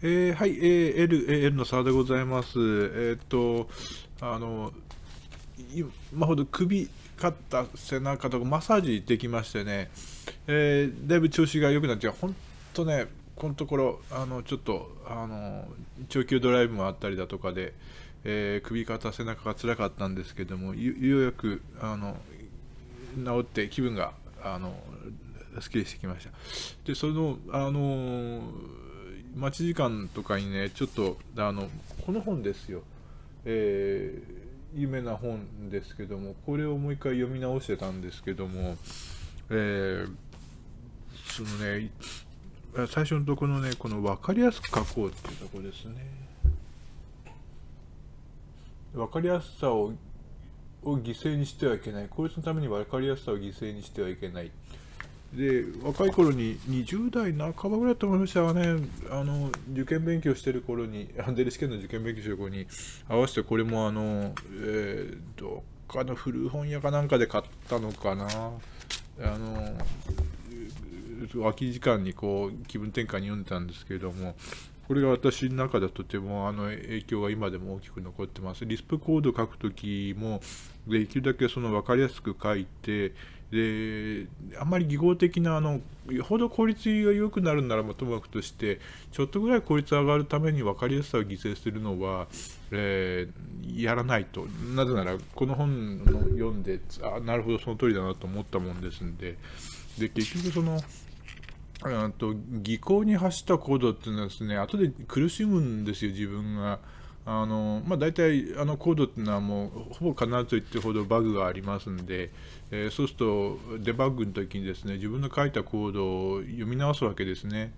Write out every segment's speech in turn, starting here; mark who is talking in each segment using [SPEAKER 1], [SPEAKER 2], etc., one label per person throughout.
[SPEAKER 1] えー、はい、えー、L、L の沢でございます。えー、っと、あの、今ほど首、肩、背中とかマッサージできましてね、えー、だいぶ調子が良くなって、本当ね、このところ、あの、ちょっと、あの、長距離ドライブもあったりだとかで、えー、首、肩、背中が辛かったんですけども、ようやく、あの、治って気分が、あの、すっきりしてきました。で、その、あの待ち時間とかにね、ちょっと、あの、この本ですよ。えー、有名な本ですけども、これをもう一回読み直してたんですけども、えー、そのね、最初のところのね、この分かりやすく書こうっていうところですね。分かりやすさをを犠牲にしてはいけない。こいつのために分かりやすさを犠牲にしてはいけない。で若い頃に20代半ばぐらいだと思いましたがねあの受験勉強してる頃にアンデル試験の受験勉強してる頃に合わせてこれもあの、えー、どっかの古本屋かなんかで買ったのかなあの空き時間にこう気分転換に読んでたんですけれどもこれが私の中ではとてもあの影響が今でも大きく残ってます。リスプコードを書くときもできるだけその分かりやすく書いてであんまり技巧的なあのよほど効率が良くなるならばともかくとしてちょっとぐらい効率上がるために分かりやすさを犠牲するのは、えー、やらないとなぜならこの本の読んであなるほどその通りだなと思ったもんですんでで結局そのあと技巧に走ったコードっていうのはですね後で苦しむんですよ自分が。あのまあ、大体あのコードっていうのはもうほぼ必ずと言ってほどバグがありますんで、えー、そうするとデバッグの時にですね自分の書いたコードを読み直すわけですね。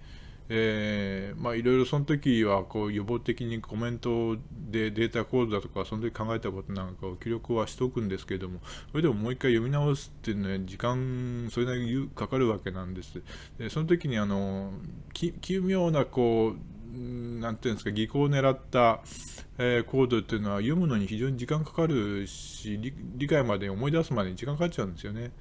[SPEAKER 1] え、まあいろいろその時はこう予防的にコメントでデータコードだとかその時考えたことなんかを記録はしておくんですけれどもそれでももう一回読み直すっていうのは時間それなりにかかるわけなんです。でその時にあの奇妙なこうなんていうんですか、技巧を狙った、えー、コードっていうのは読むのに非常に時間かかるし、理解まで思い出すまでに時間かかっちゃうんですよね。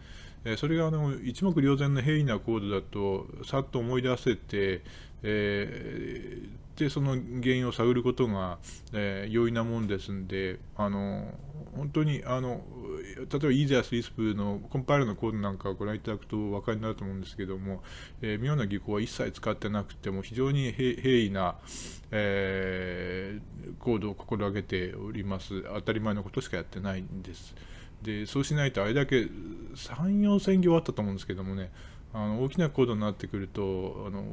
[SPEAKER 1] えー、それがあの一目瞭然の平易なコードだと、さっと思い出せて、えー、でその原因を探ることが、えー、容易なもんですんで、あの本当にあの例えば EasyAS LISP のコンパイルのコードなんかをご覧いただくとお分かりになると思うんですけども、えー、妙な技巧は一切使ってなくても非常に平易な、えー、コードを心がけております。当たり前のことしかやってないんです。でそうしないとあれだけ3、4000行あったと思うんですけどもね、あの大きなコードになってくるとあの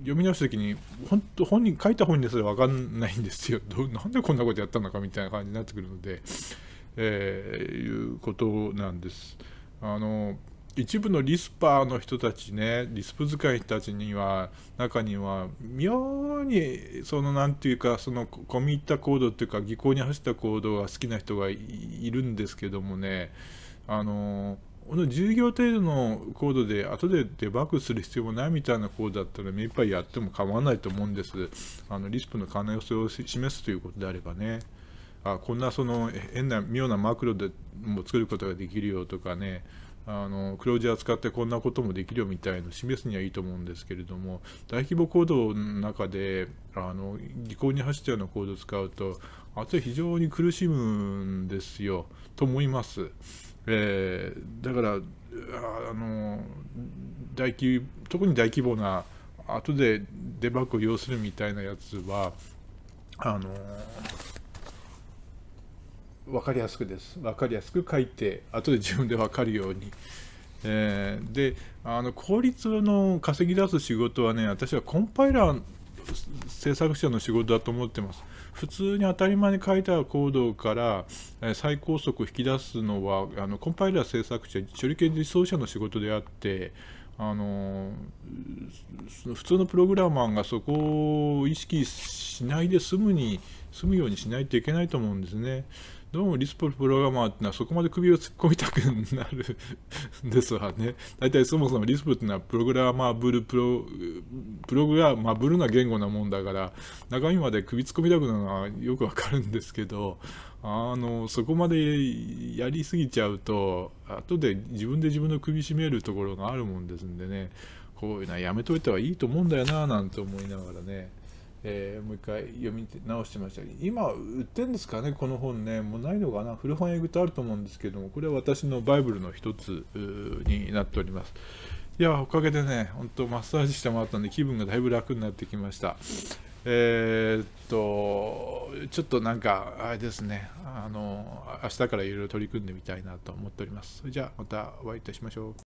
[SPEAKER 1] 読み直すときに本当本人書いた本人ですら分かんないんですよ どなんでこんなことやったのかみたいな感じになってくるので、えー、いうことなんです。あの一部のリスパーの人たちね、リスプ使い人たちには、中には、妙に、その、なんていうか、その、込み入ったコードっていうか、技巧に走ったコードが好きな人がいるんですけどもね、あの、この10行程度のコードで後でデバッグする必要もないみたいなコードだったら目いっぱいやっても構わないと思うんです。あのリスプの可能性を示すということであればね。あこんなその変な妙なマクロでも作ることができるよとかね。あのクロージャー使ってこんなこともできるよみたいのを示すにはいいと思うんですけれども大規模コードの中であの技巧に走ったようなコードを使うとあとは非常に苦しむんですよと思います。えー、だからあの大規特に大規模な後でデバッグを要するみたいなやつはあの分かりやすくです。分かりやすく書いて後で自分で分かるように、えー、であの効率の稼ぎ出す仕事はね私はコンパイラー制作者の仕事だと思ってます普通に当たり前に書いたコードから、え最高速を引き出すのはあのコンパイラー制作者処理権実装者の仕事であってあの普通のプログラマーがそこを意識しないで済むに済むようにしないといけないと思うんですね。どうもリスポルプログラマーってのはそこまで首を突っ込みたくなるんですわね。大体そもそもリスプっていうのはプログラマーブルプロ、プログラマブルな言語なもんだから、中身まで首突っ込みたくなるのはよくわかるんですけど、あの、そこまでやりすぎちゃうと、後で自分で自分の首絞めるところがあるもんですんでね、こういうのはやめといた方がいいと思うんだよな、なんて思いながらね。えー、もう一回読み直してました。今売ってるんですかねこの本ね。もうないのかな。古本屋行くとあると思うんですけどもこれは私のバイブルの一つになっております。いやおかげでね本当マッサージしてもらったんで気分がだいぶ楽になってきました。えー、っとちょっとなんかあれですね。あの明日からいろいろ取り組んでみたいなと思っております。それじゃあまたお会いいたしましょう。